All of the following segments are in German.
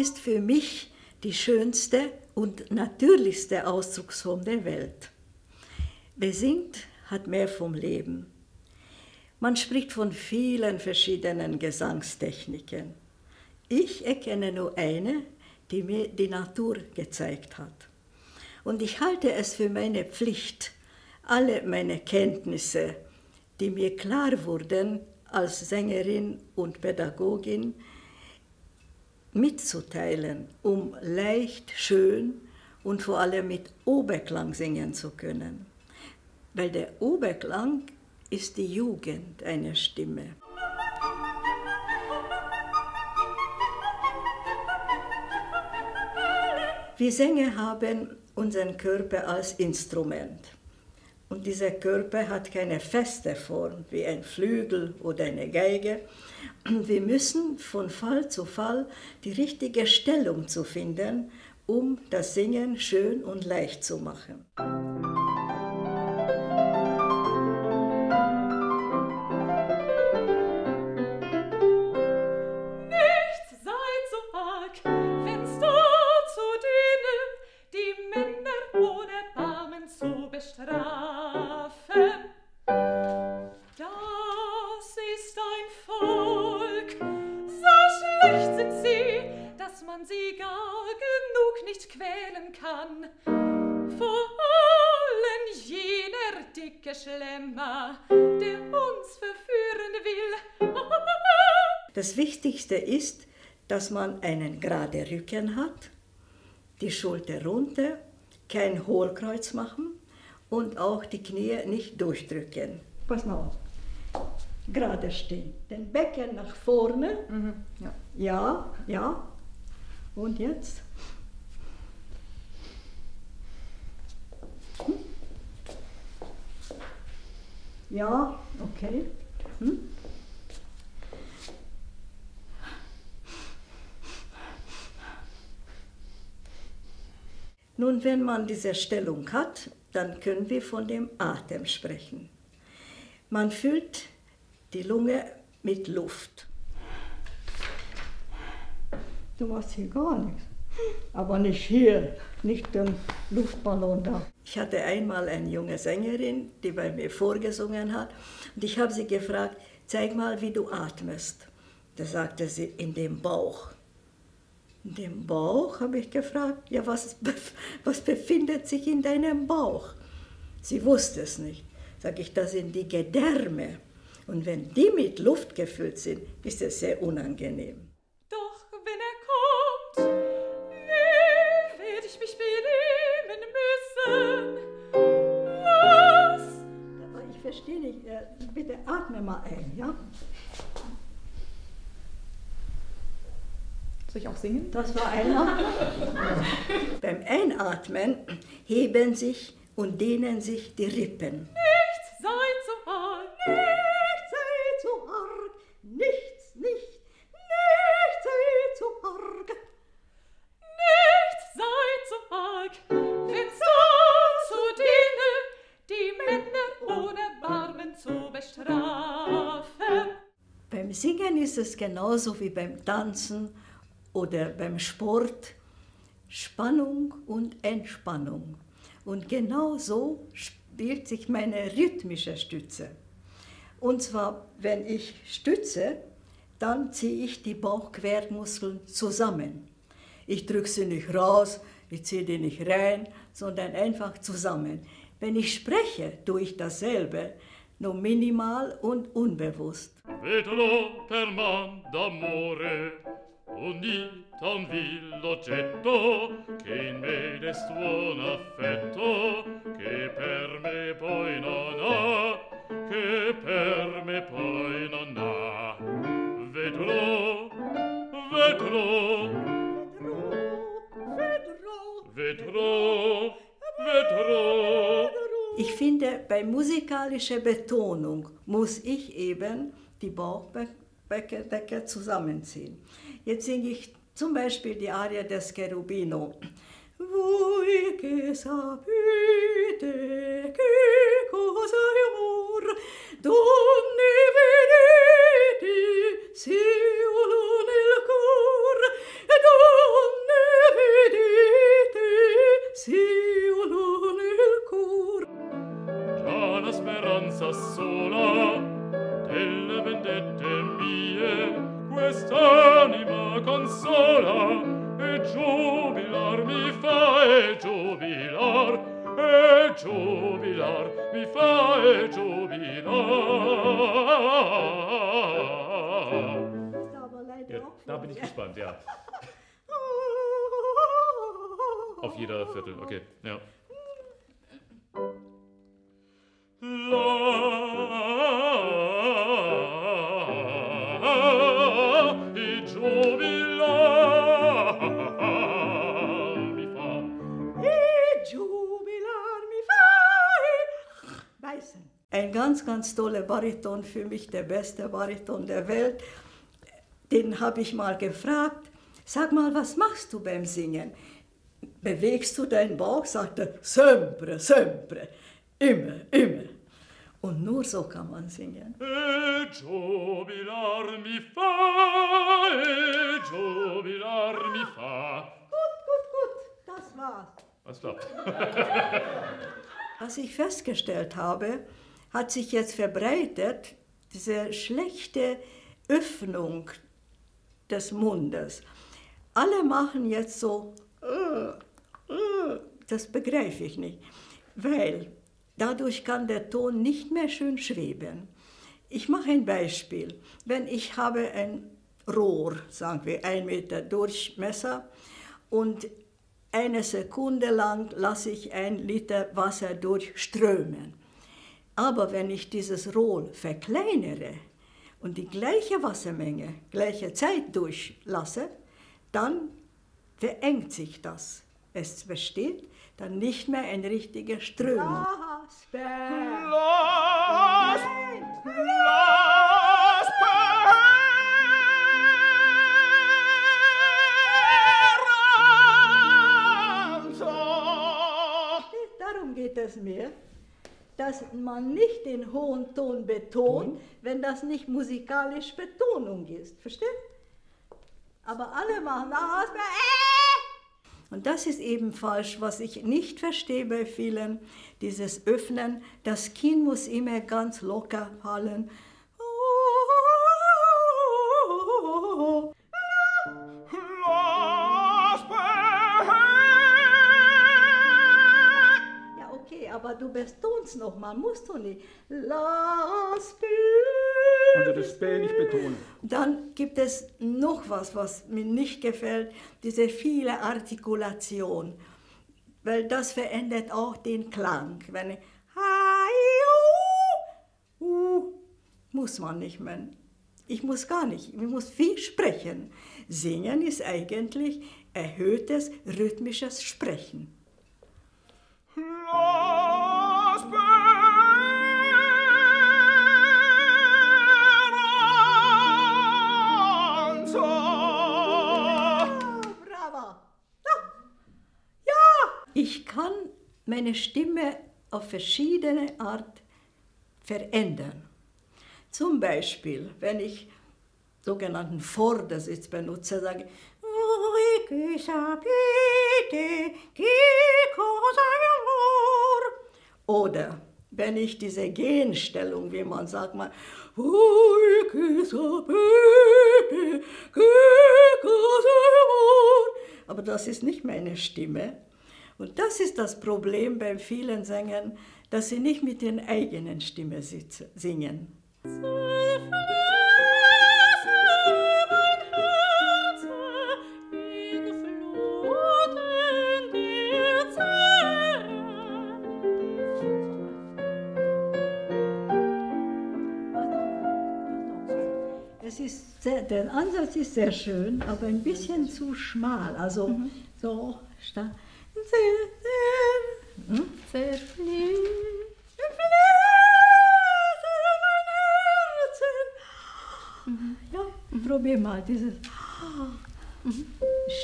Ist für mich die schönste und natürlichste Ausdrucksform der Welt. Wer singt, hat mehr vom Leben. Man spricht von vielen verschiedenen Gesangstechniken. Ich erkenne nur eine, die mir die Natur gezeigt hat. Und ich halte es für meine Pflicht, alle meine Kenntnisse, die mir klar wurden als Sängerin und Pädagogin, mitzuteilen, um leicht, schön und vor allem mit Oberklang singen zu können. Weil der Oberklang ist die Jugend einer Stimme. Wir Sänger haben unseren Körper als Instrument. Und dieser Körper hat keine feste Form wie ein Flügel oder eine Geige. Wir müssen von Fall zu Fall die richtige Stellung zu finden, um das Singen schön und leicht zu machen. Das Wichtigste ist, dass man einen geraden Rücken hat, die Schulter runter, kein Hohlkreuz machen und auch die Knie nicht durchdrücken. Pass mal auf. Gerade stehen. Den Becken nach vorne. Mhm, ja. ja, ja. Und jetzt? Hm? Ja, okay. Hm? Nun, wenn man diese Stellung hat, dann können wir von dem Atem sprechen. Man füllt die Lunge mit Luft. Du machst hier gar nichts. Aber nicht hier, nicht den Luftballon da. Ich hatte einmal eine junge Sängerin, die bei mir vorgesungen hat. Und ich habe sie gefragt, zeig mal, wie du atmest. Da sagte sie, in dem Bauch. In dem Bauch habe ich gefragt, ja, was, was befindet sich in deinem Bauch? Sie wusste es nicht. Sag ich, das sind die Gedärme. Und wenn die mit Luft gefüllt sind, ist es sehr unangenehm. Atme mal ein, ja? Soll ich auch singen? Das war Einatmen. Beim Einatmen heben sich und dehnen sich die Rippen. Es genauso wie beim Tanzen oder beim Sport Spannung und Entspannung. Und genau so spielt sich meine rhythmische Stütze. Und zwar, wenn ich stütze, dann ziehe ich die Bauchquermuskeln zusammen. Ich drücke sie nicht raus, ich ziehe die nicht rein, sondern einfach zusammen. Wenn ich spreche, tue ich dasselbe, nur minimal und unbewusst. Vedrò per man d'amore unita un vil oggetto che in me destuon affetto che per me poi non ha che per me poi non ha vedrò vedrò bei musikalischer Betonung muss ich eben die Bauchdecke zusammenziehen. Jetzt singe ich zum Beispiel die Aria des Cherubino. Vuike sapete che cosa è amor, donne vedete se nel cor, donne vedete se sola e giubilar mi fa e giubilar e giubilar mi fa e giubilar ja, da bin ich gespannt, ja. Auf jeder Viertel, okay, ja. Mm. Love. Ganz, toller Bariton, für mich der beste Bariton der Welt. Den habe ich mal gefragt, sag mal, was machst du beim Singen? Bewegst du deinen Bauch? Sagt er, sempre, sempre, immer, immer. Und nur so kann man singen. E giubilar mi fa, e giubilar mi fa. Gut, gut, gut, das war's. Was ich festgestellt habe, hat sich jetzt verbreitet, diese schlechte Öffnung des Mundes. Alle machen jetzt so, äh, äh, das begreife ich nicht, weil dadurch kann der Ton nicht mehr schön schweben. Ich mache ein Beispiel. Wenn ich habe ein Rohr, sagen wir ein Meter Durchmesser, und eine Sekunde lang lasse ich ein Liter Wasser durchströmen. Aber wenn ich dieses Rohr verkleinere und die gleiche Wassermenge, gleiche Zeit durchlasse, dann verengt sich das. Es besteht dann nicht mehr eine richtige Strömung. Darum geht es mir, dass man nicht den hohen Ton betont, wenn das nicht musikalisch Betonung ist. Versteht? Aber alle machen das. Und das ist eben falsch, was ich nicht verstehe bei vielen, dieses Öffnen. Das Kinn muss immer ganz locker fallen. Betonst nochmal, musst du nicht. Las Also das Späh nicht betonen. Dann gibt es noch was, was mir nicht gefällt, diese viele Artikulation, weil das verändert auch den Klang. Wenn ich uh, muss man nicht mehr. Ich muss gar nicht, ich muss viel sprechen. Singen ist eigentlich erhöhtes rhythmisches Sprechen. Las meine Stimme auf verschiedene Art verändern. Zum Beispiel, wenn ich sogenannten Vordersitz benutze, sage? Oder wenn ich diese Genstellung, wie man sagt, mal? Aber das ist nicht meine Stimme. Und das ist das Problem bei vielen Sängern, dass sie nicht mit der eigenen Stimme singen. Es ist sehr, der Ansatz ist sehr schön, aber ein bisschen zu schmal. Also so sta- hm? zerfließt, Herzen. Ja, probier mal dieses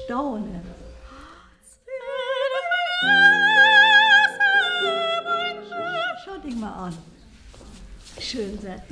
Staunen. Schau dich mal an. Schön sein.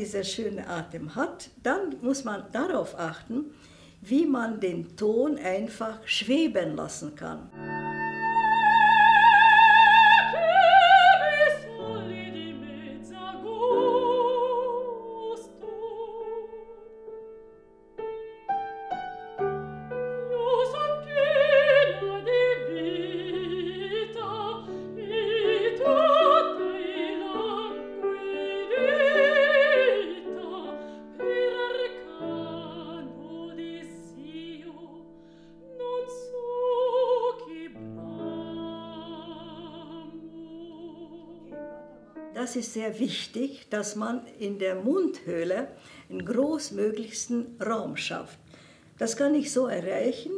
Diesen schönen Atem hat, dann muss man darauf achten, wie man den Ton einfach schweben lassen kann. Das ist sehr wichtig, dass man in der Mundhöhle einen großmöglichsten Raum schafft. Das kann ich so erreichen,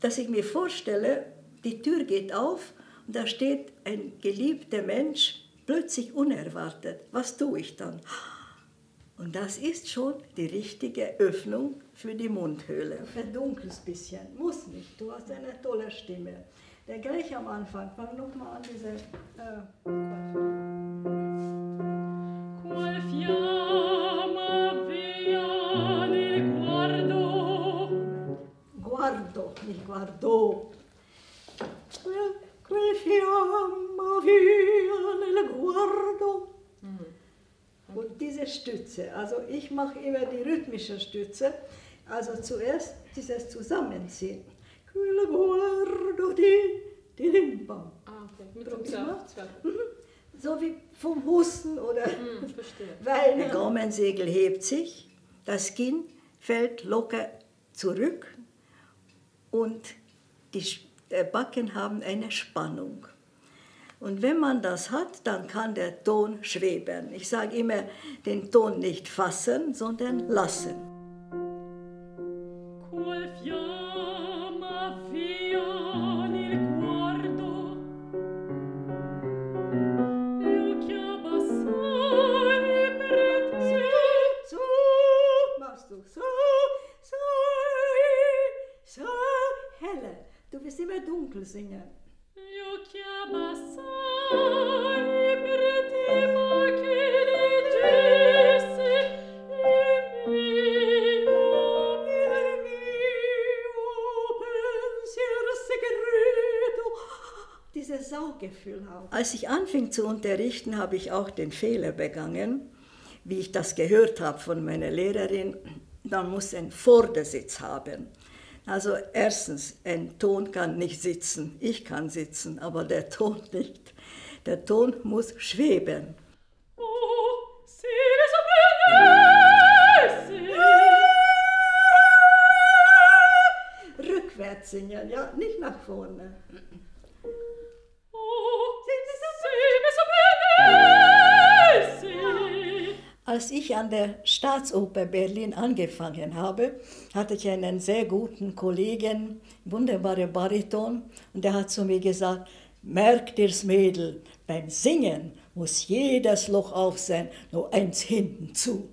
dass ich mir vorstelle, die Tür geht auf und da steht ein geliebter Mensch plötzlich unerwartet. Was tue ich dann? Und das ist schon die richtige Öffnung für die Mundhöhle. Verdunkelst bisschen, muss nicht. Du hast eine tolle Stimme. Der gleich am Anfang, fang nochmal an diese. Äh, also ich mache immer die rhythmische Stütze, also zuerst dieses Zusammenziehen. Quel guardo di, di dim, bam. Ah, okay. Mit dem Zwerg. So wie vom Husten oder Hm, weil der Gaumensegel hebt sich, das Kinn fällt locker zurück und die äh, Backen haben eine Spannung. Und wenn man das hat, dann kann der Ton schweben. Ich sage immer, den Ton nicht fassen, sondern lassen. Mio pensiero segreto. Dieses Saugefühl auch. Als ich anfing zu unterrichten, habe ich auch den Fehler begangen, wie ich das gehört habe von meiner Lehrerin, man muss einen Vordersitz haben. Also erstens, ein Ton kann nicht sitzen. Ich kann sitzen, aber der Ton nicht. Der Ton muss schweben. Rückwärts singen, ja, nicht nach vorne. Ich an der Staatsoper Berlin angefangen habe, hatte ich einen sehr guten Kollegen, wunderbare Bariton, und der hat zu mir gesagt, merk dir's Mädel, beim Singen muss jedes Loch auf sein, nur eins hinten zu.